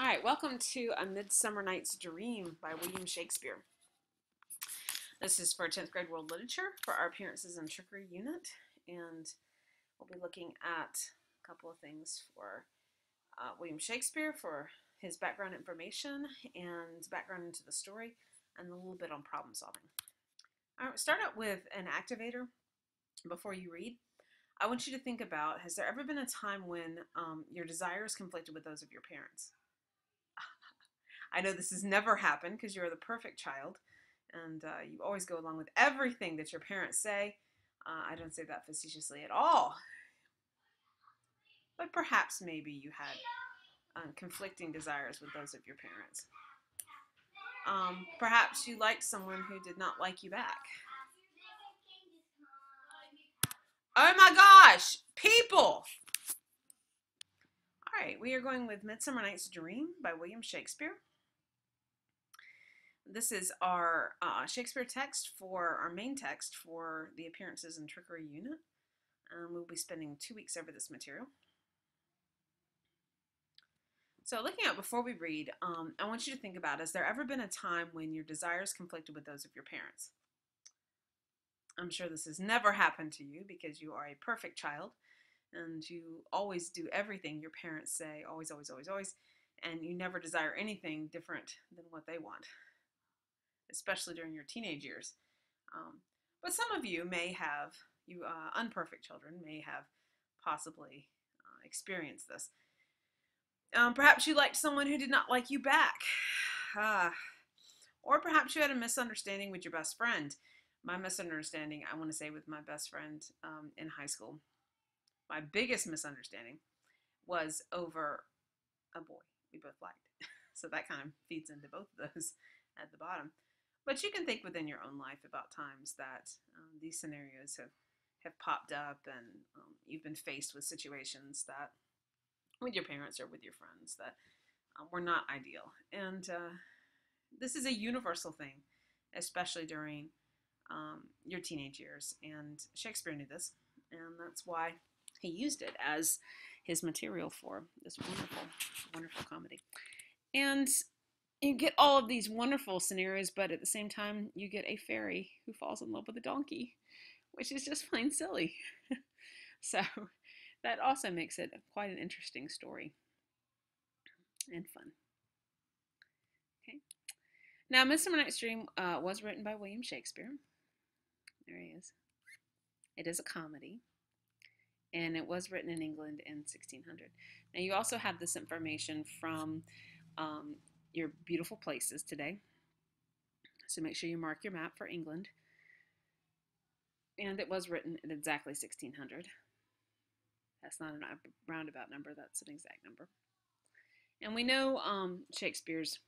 All right, welcome to A Midsummer Night's Dream by William Shakespeare. This is for 10th grade world literature for our appearances and trickery unit, and we'll be looking at a couple of things for uh, William Shakespeare for his background information and background into the story, and a little bit on problem solving. All right, start out with an activator before you read. I want you to think about has there ever been a time when um, your desires conflicted with those of your parents? I know this has never happened because you're the perfect child and uh, you always go along with everything that your parents say. Uh, I don't say that facetiously at all. But perhaps maybe you had um, conflicting desires with those of your parents. Um, perhaps you liked someone who did not like you back. Oh my gosh, people! All right, we are going with Midsummer Night's Dream by William Shakespeare. This is our uh, Shakespeare text for our main text for the Appearances and Trickery unit. Um, we'll be spending two weeks over this material. So looking at before we read, um, I want you to think about, has there ever been a time when your desires conflicted with those of your parents? I'm sure this has never happened to you because you are a perfect child and you always do everything your parents say, always, always, always, always, and you never desire anything different than what they want especially during your teenage years. Um, but some of you may have, you uh, unperfect children may have possibly uh, experienced this. Um, perhaps you liked someone who did not like you back. Uh, or perhaps you had a misunderstanding with your best friend. My misunderstanding, I want to say, with my best friend um, in high school, my biggest misunderstanding was over a boy we both liked. so that kind of feeds into both of those at the bottom. But you can think within your own life about times that um, these scenarios have, have popped up and um, you've been faced with situations that, with your parents or with your friends, that um, were not ideal. And uh, this is a universal thing, especially during um, your teenage years. And Shakespeare knew this, and that's why he used it as his material for this wonderful, wonderful comedy. And you get all of these wonderful scenarios, but at the same time, you get a fairy who falls in love with a donkey, which is just plain silly. so that also makes it quite an interesting story and fun. Okay. Now, Midsummer Night's Dream uh, was written by William Shakespeare. There he is. It is a comedy, and it was written in England in 1600. Now, you also have this information from um, your beautiful places today. So make sure you mark your map for England. And it was written in exactly 1600. That's not a roundabout number, that's an exact number. And we know um, Shakespeare's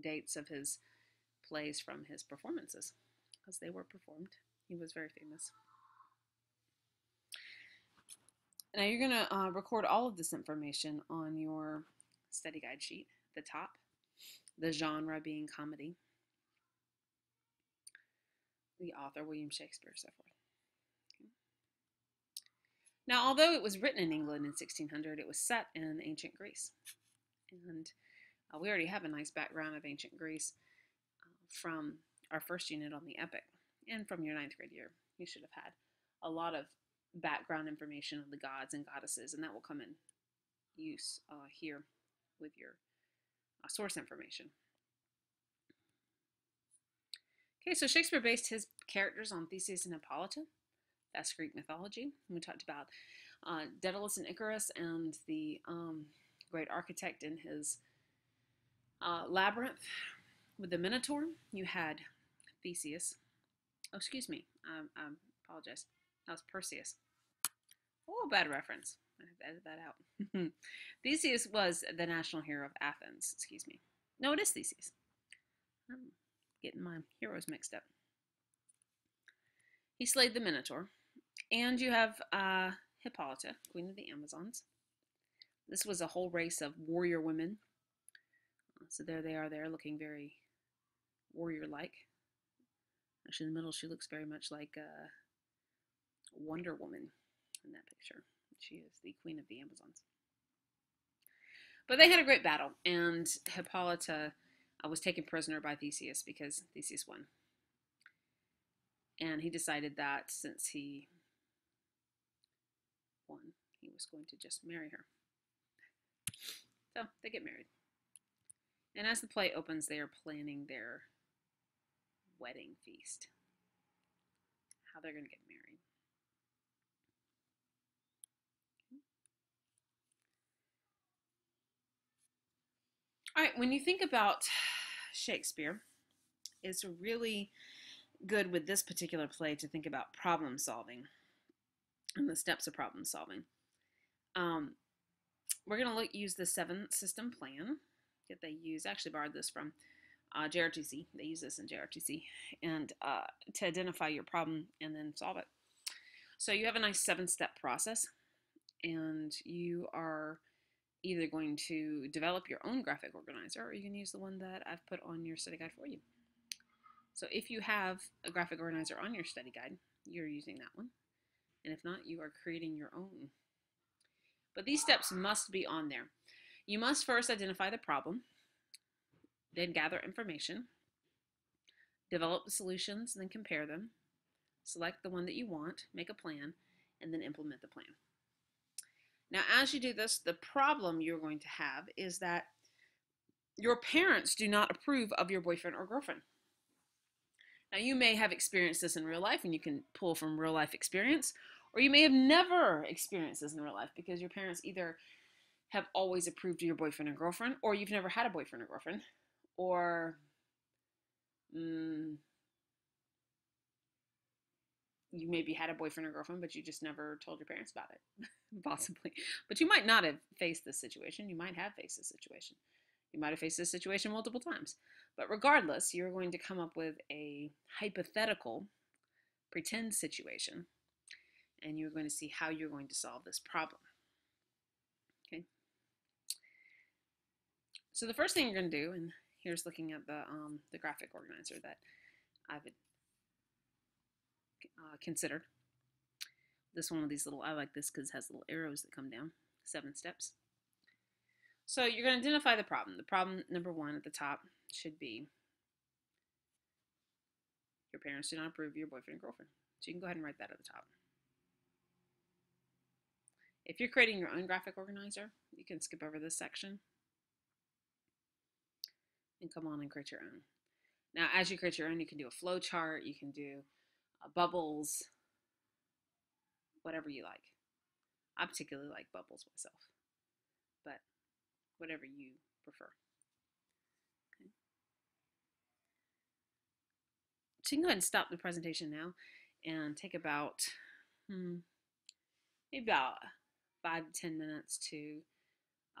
dates of his plays from his performances because they were performed. He was very famous. Now you're going to uh, record all of this information on your study guide sheet at the top the genre being comedy, the author, William Shakespeare, so forth. Okay. Now, although it was written in England in 1600, it was set in ancient Greece. And uh, we already have a nice background of ancient Greece uh, from our first unit on the epic and from your ninth grade year. You should have had a lot of background information of the gods and goddesses, and that will come in use uh, here with your source information. Okay, so Shakespeare based his characters on Theseus and Hippolyta. That's Greek mythology. We talked about uh, Daedalus and Icarus and the um, great architect in his uh, labyrinth with the Minotaur. You had Theseus. Oh, excuse me. Um, I apologize. That was Perseus. Oh, bad reference. I have edited that out. Theseus was the national hero of Athens. Excuse me. No, it is Theseus. I'm getting my heroes mixed up. He slayed the Minotaur. And you have uh, Hippolyta, queen of the Amazons. This was a whole race of warrior women. So there they are there, looking very warrior-like. Actually, in the middle, she looks very much like uh, Wonder Woman in that picture. She is the queen of the Amazons. But they had a great battle, and Hippolyta uh, was taken prisoner by Theseus because Theseus won. And he decided that since he won, he was going to just marry her. So they get married. And as the play opens, they are planning their wedding feast. How they're going to get married. All right, when you think about Shakespeare, it's really good with this particular play to think about problem solving and the steps of problem solving. Um, we're going to look use the seven system plan that they use. Actually borrowed this from uh, JRTC. They use this in JRTC and uh, to identify your problem and then solve it. So you have a nice seven step process and you are either going to develop your own graphic organizer or you can use the one that I've put on your study guide for you. So if you have a graphic organizer on your study guide, you're using that one. And if not, you are creating your own. But these steps must be on there. You must first identify the problem, then gather information, develop the solutions, then compare them, select the one that you want, make a plan, and then implement the plan. Now, as you do this, the problem you're going to have is that your parents do not approve of your boyfriend or girlfriend. Now, you may have experienced this in real life and you can pull from real life experience, or you may have never experienced this in real life because your parents either have always approved of your boyfriend or girlfriend, or you've never had a boyfriend or girlfriend, or mm, you maybe had a boyfriend or girlfriend, but you just never told your parents about it, possibly. But you might not have faced this situation. You might have faced this situation. You might have faced this situation multiple times. But regardless, you're going to come up with a hypothetical pretend situation, and you're going to see how you're going to solve this problem. Okay. So the first thing you're going to do, and here's looking at the um, the graphic organizer that I've uh, considered. This one with these little, I like this because it has little arrows that come down, seven steps. So you're going to identify the problem. The problem number one at the top should be your parents do not approve your boyfriend and girlfriend. So you can go ahead and write that at the top. If you're creating your own graphic organizer, you can skip over this section and come on and create your own. Now, as you create your own, you can do a flow chart, you can do bubbles, whatever you like. I particularly like bubbles myself, but whatever you prefer. Okay. So you can go ahead and stop the presentation now and take about hmm, maybe about five to ten minutes to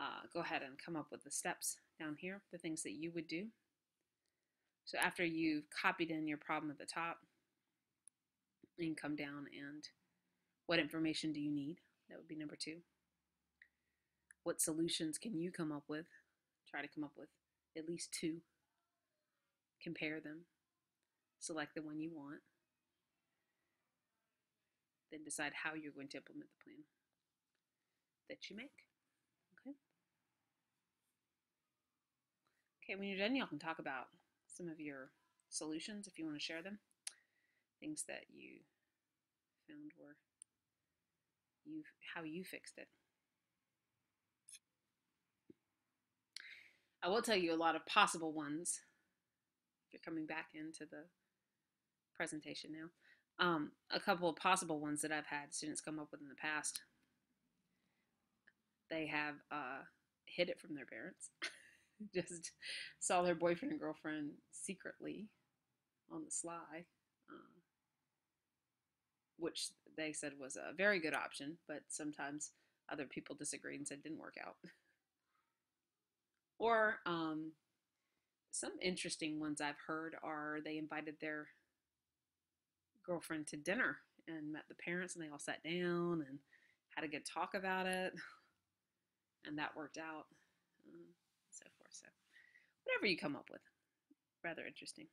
uh, go ahead and come up with the steps down here, the things that you would do. So after you've copied in your problem at the top, can come down and what information do you need? That would be number two. What solutions can you come up with? Try to come up with at least two. Compare them. Select the one you want. Then decide how you're going to implement the plan that you make. Okay. Okay, when you're done, y'all can talk about some of your solutions if you want to share them things that you found were you how you fixed it. I will tell you a lot of possible ones. If you're coming back into the presentation now, um, a couple of possible ones that I've had students come up with in the past. They have uh, hid it from their parents, just saw their boyfriend and girlfriend secretly on the sly. Uh, which they said was a very good option, but sometimes other people disagreed and said didn't work out. or um, some interesting ones I've heard are they invited their girlfriend to dinner and met the parents, and they all sat down and had a good talk about it, and that worked out, um, so forth. So, whatever you come up with, rather interesting.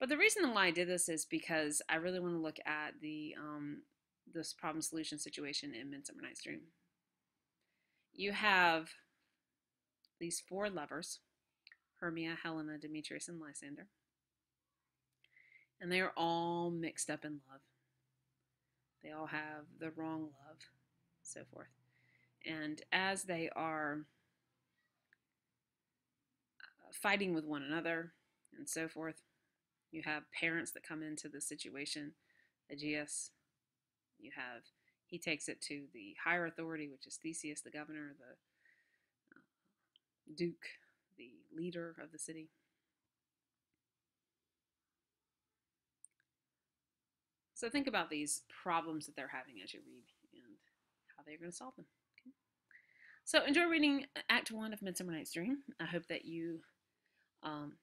But the reason why I did this is because I really want to look at the um, this problem solution situation in Midsummer Night's Dream. you have these four lovers Hermia, Helena, Demetrius, and Lysander. And they are all mixed up in love. They all have the wrong love, so forth. And as they are fighting with one another and so forth, you have parents that come into the situation. Egeus, you have, he takes it to the higher authority, which is Theseus, the governor, the uh, duke, the leader of the city. So think about these problems that they're having as you read and how they're going to solve them. Okay? So enjoy reading Act 1 of Midsummer Night's Dream. I hope that you um,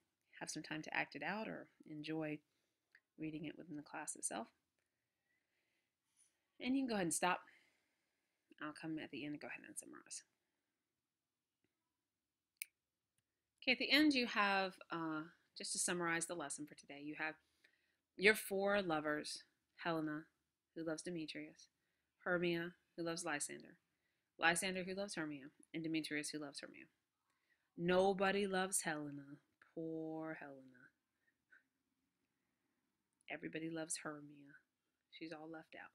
have some time to act it out or enjoy reading it within the class itself. And you can go ahead and stop. I'll come at the end and go ahead and summarize. Okay, at the end you have, uh, just to summarize the lesson for today, you have your four lovers, Helena, who loves Demetrius, Hermia, who loves Lysander, Lysander, who loves Hermia, and Demetrius, who loves Hermia. Nobody loves Helena. Poor Helena. Everybody loves Hermia. She's all left out.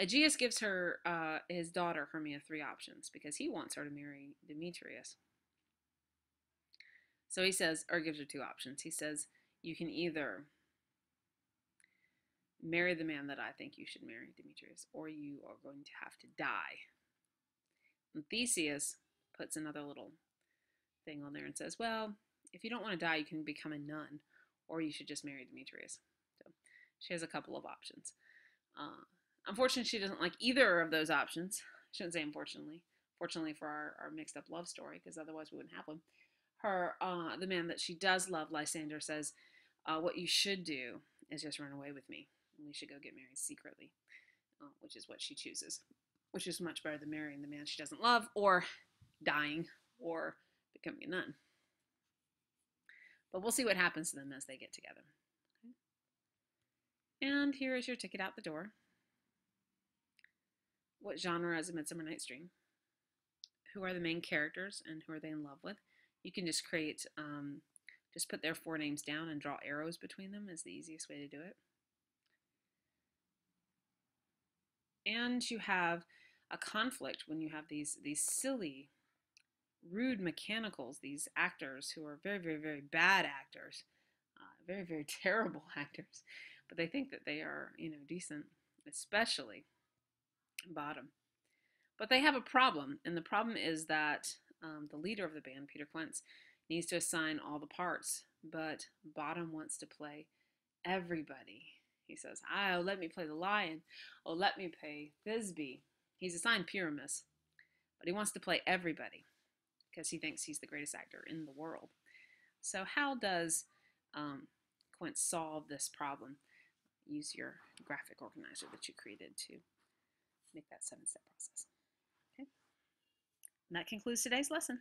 Egeus gives her uh, his daughter Hermia three options because he wants her to marry Demetrius. So he says, or gives her two options. He says, you can either marry the man that I think you should marry, Demetrius, or you are going to have to die. And Theseus puts another little thing on there and says, well, if you don't want to die, you can become a nun, or you should just marry Demetrius. So she has a couple of options. Uh, unfortunately, she doesn't like either of those options. I shouldn't say unfortunately. Fortunately for our, our mixed up love story, because otherwise we wouldn't have one her, uh, the man that she does love, Lysander, says, uh, What you should do is just run away with me. And we should go get married secretly, uh, which is what she chooses, which is much better than marrying the man she doesn't love or dying or becoming a nun. But we'll see what happens to them as they get together. Okay. And here is your ticket out the door. What genre is A Midsummer Night's Dream? Who are the main characters and who are they in love with? You can just create, um, just put their four names down and draw arrows between them is the easiest way to do it. And you have a conflict when you have these, these silly, rude mechanicals, these actors who are very, very, very bad actors, uh, very, very terrible actors, but they think that they are, you know, decent, especially bottom. But they have a problem, and the problem is that um, the leader of the band, Peter Quince, needs to assign all the parts, but Bottom wants to play everybody. He says, Oh, let me play the lion. Oh, let me play Thisbe. He's assigned Pyramus, but he wants to play everybody because he thinks he's the greatest actor in the world. So, how does um, Quince solve this problem? Use your graphic organizer that you created to make that seven step process. Okay, And that concludes today's lesson.